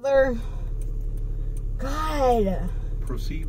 Mother. God. Proceed.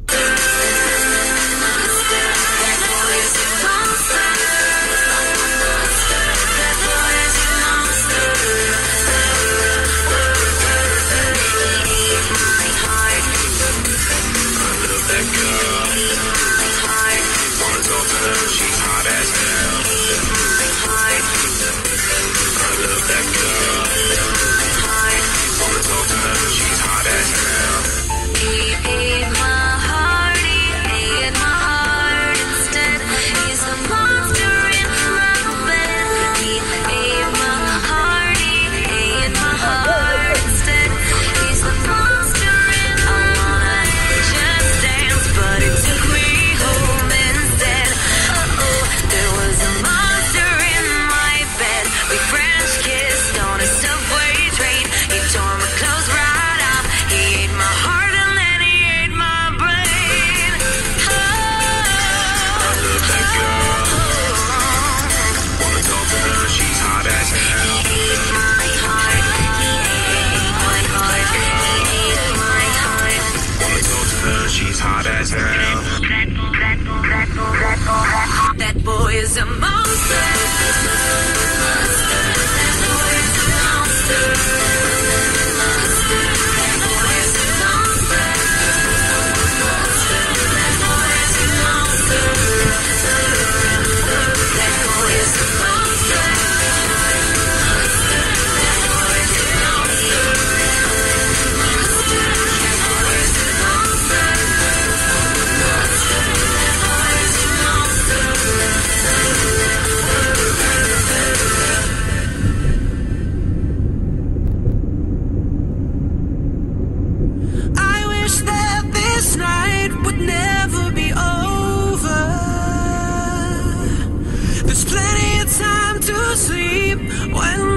Is a monster. Sleep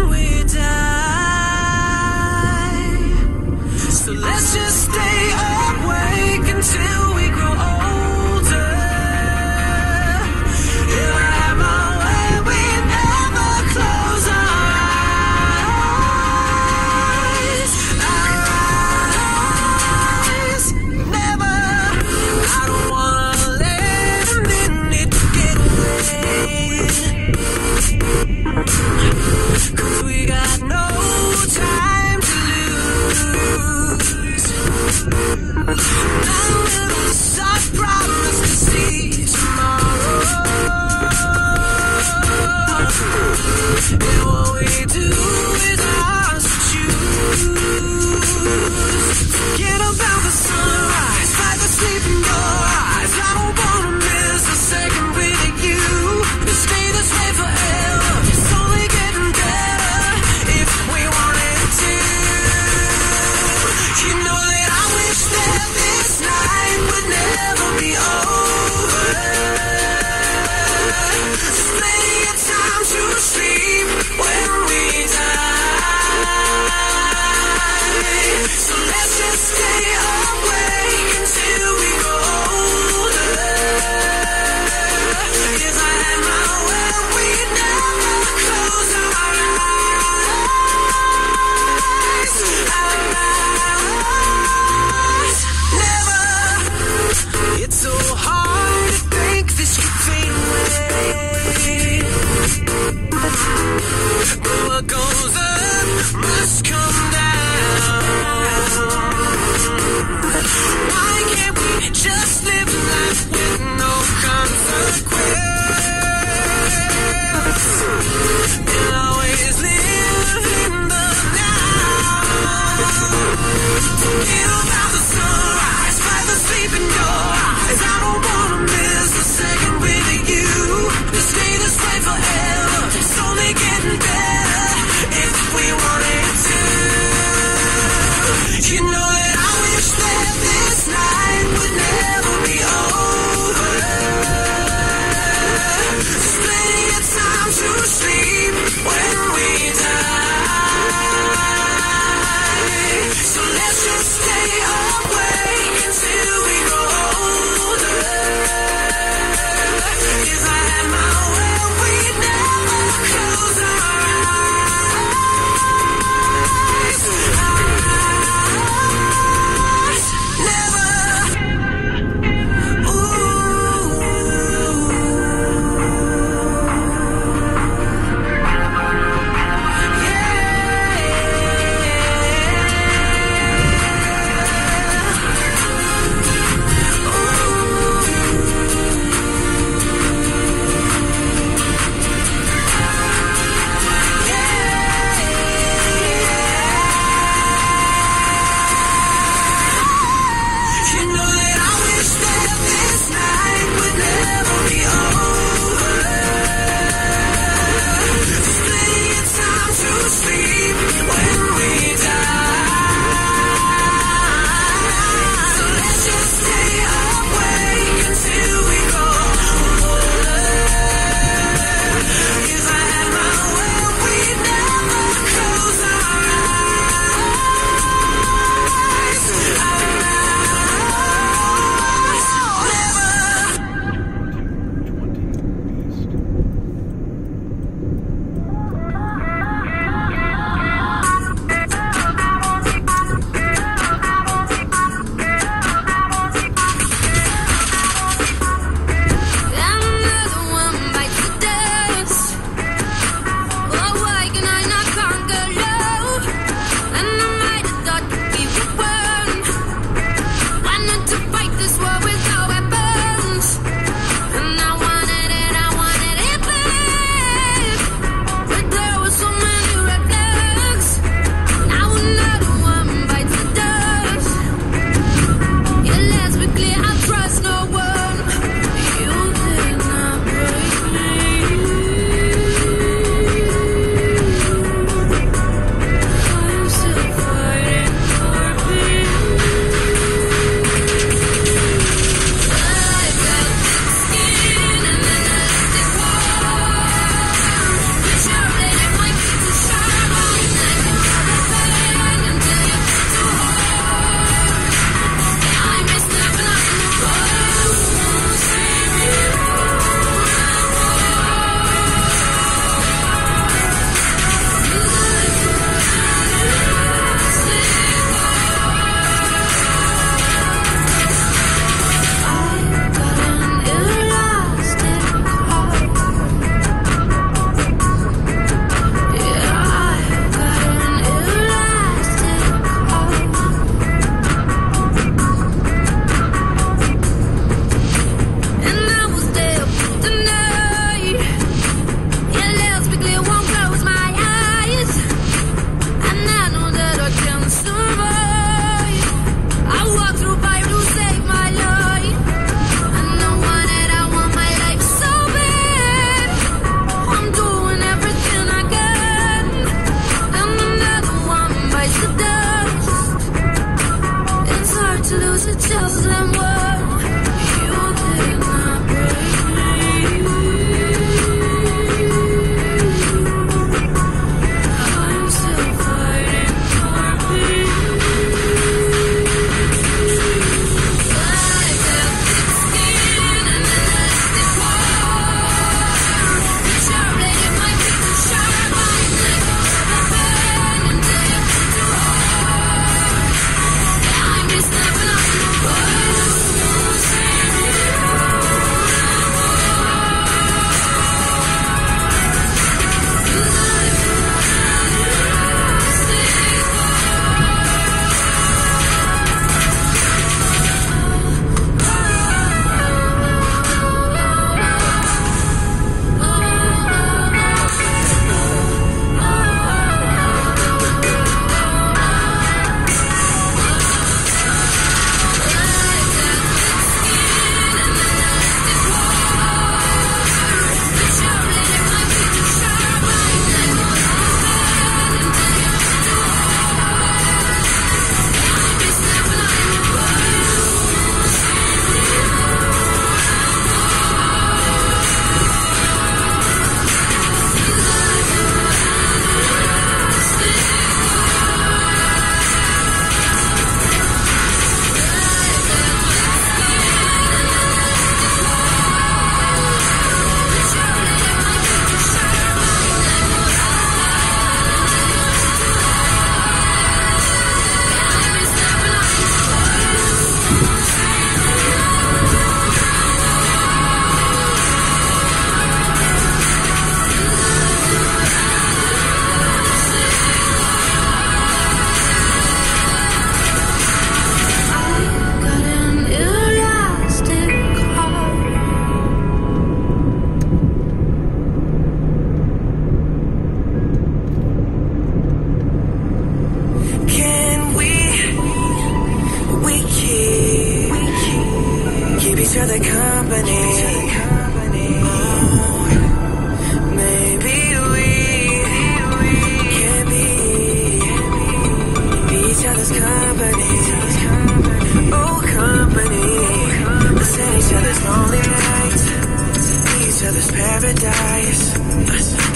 paradise.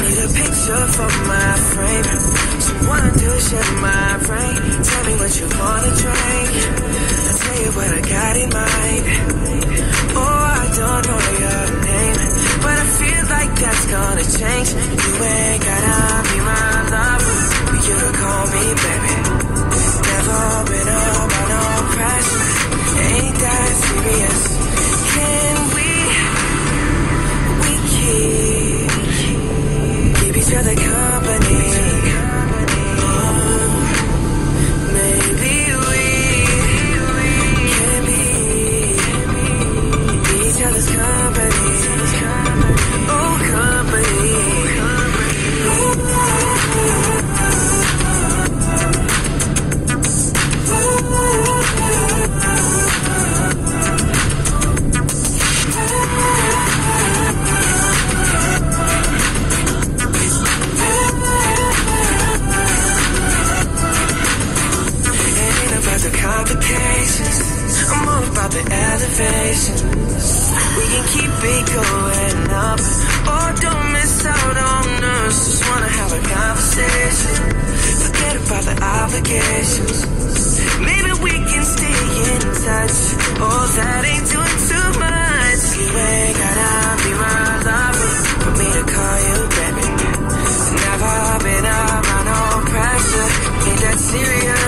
Need a picture for my frame. Someone to share my brain. Tell me what you wanna drink. I'll tell you what I got in mind. Oh, I don't know your name. But I feel like that's gonna change. You ain't gotta be my lover. But you can call me baby. Never been about no pressure. Ain't that serious? Can each other company? The. Maybe we can stay in touch. Oh, that ain't doing too much. You ain't gotta be my lover for me to call you baby. Never been around no pressure. Ain't that serious?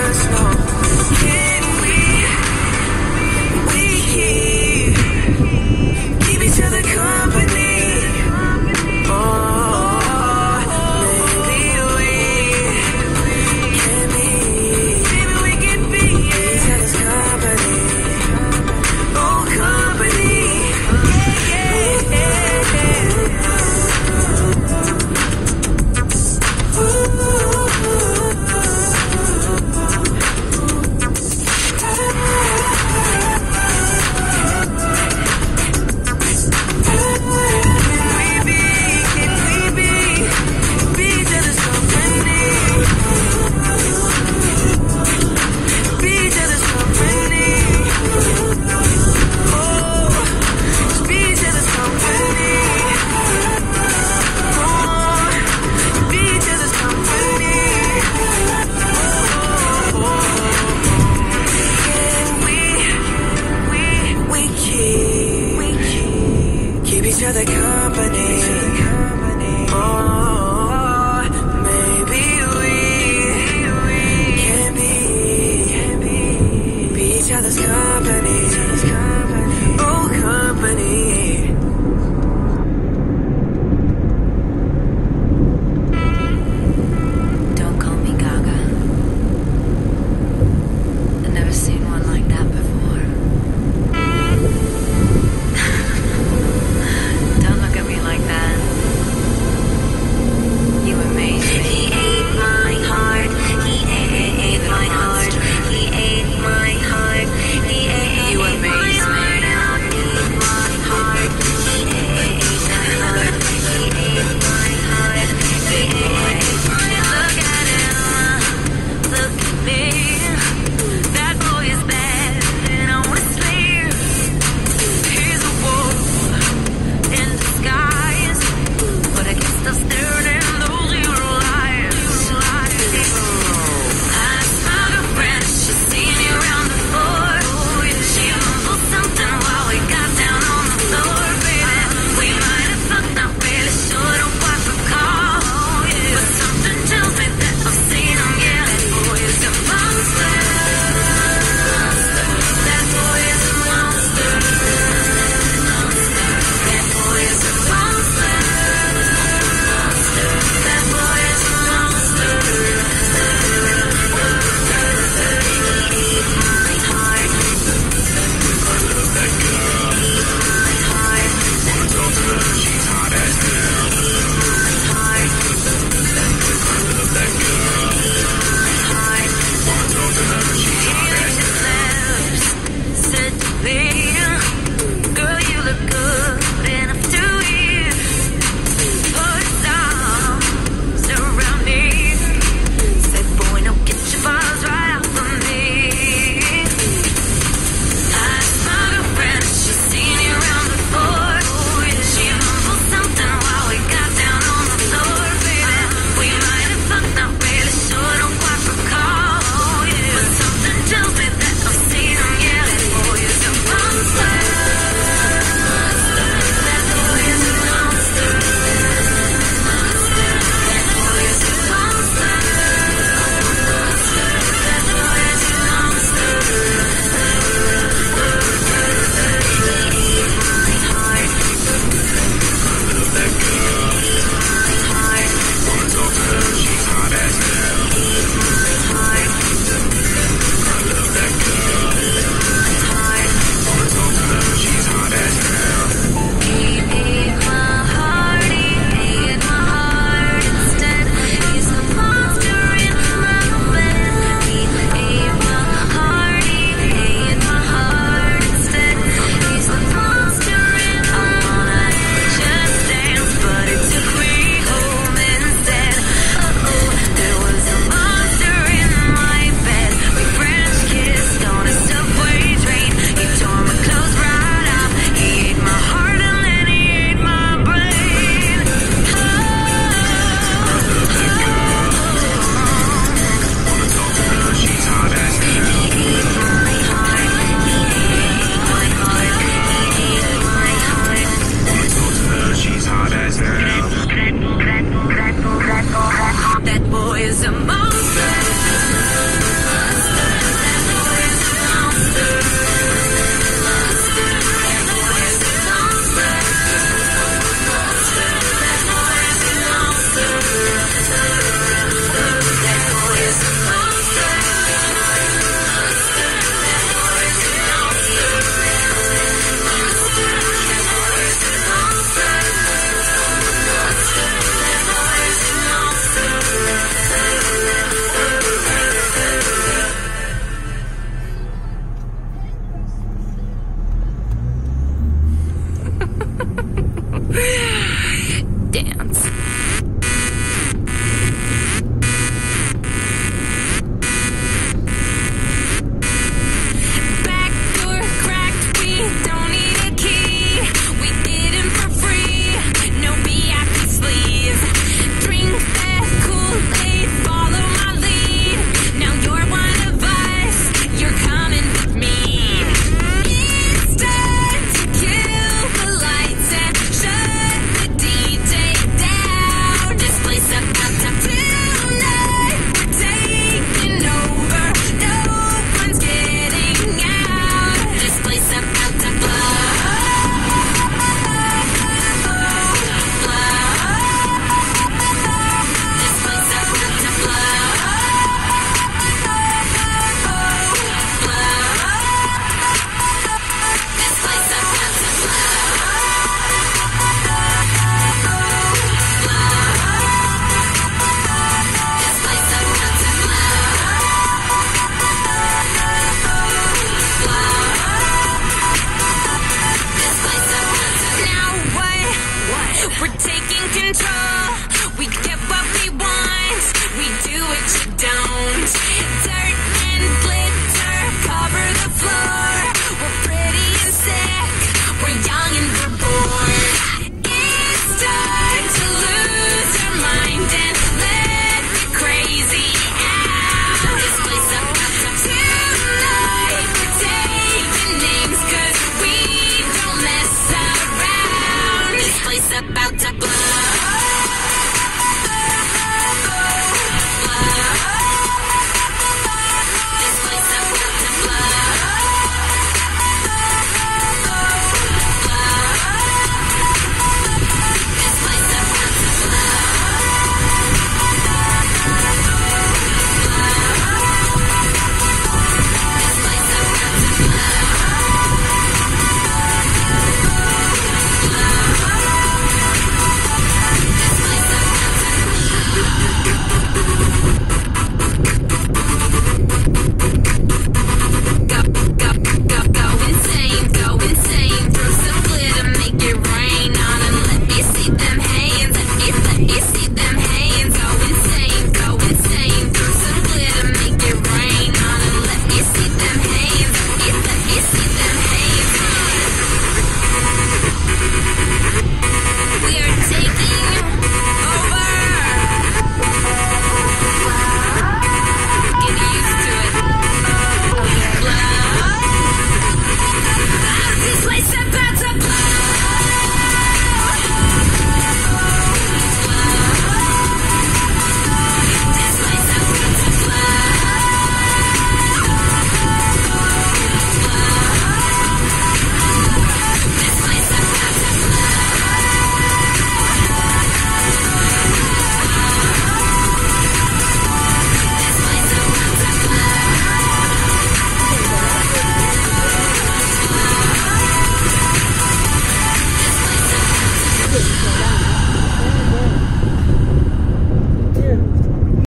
Other company.